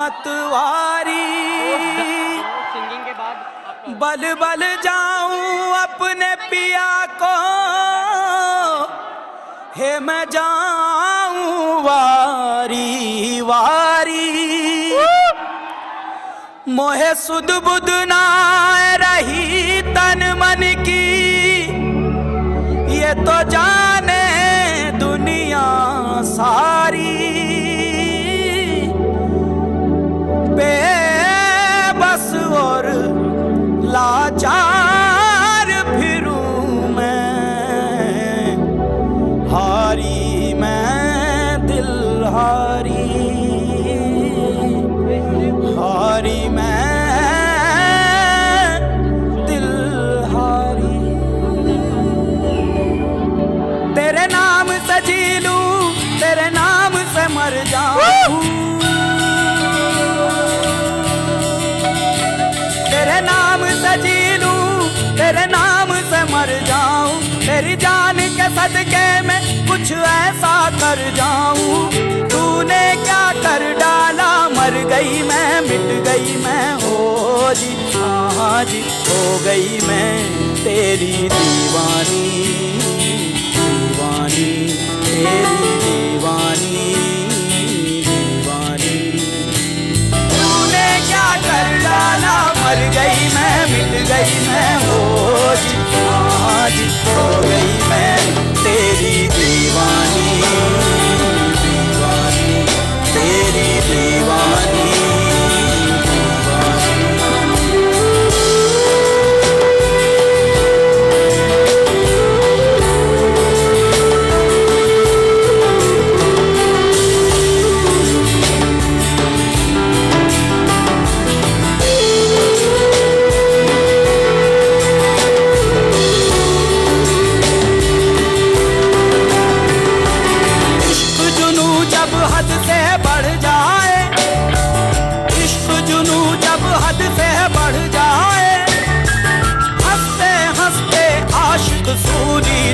मतवारी। बल बल जाऊँ अपने पिया को। हे मैं जाऊँ वारी वारी। मोहे सुध बुध ना रही तन मन की। ये तो जाने दुनिया सारी। लूँ तेरे नाम से मर जाऊँ। तेरे नाम से जी लूँ तेरे नाम से मर जाऊँ। तेरी जान के सदके में कुछ ऐसा कर जाऊँ। तूने क्या कर डाला? मर गई मैं मिट गई मैं। हो जी हाँ जी हो गई मैं तेरी दीवानी।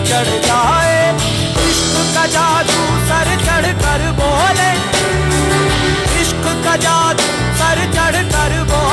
चढ़ जाए। इश्क का जादू सर चढ़ कर बोले। इश्क का जादू सर चढ़ कर बोले।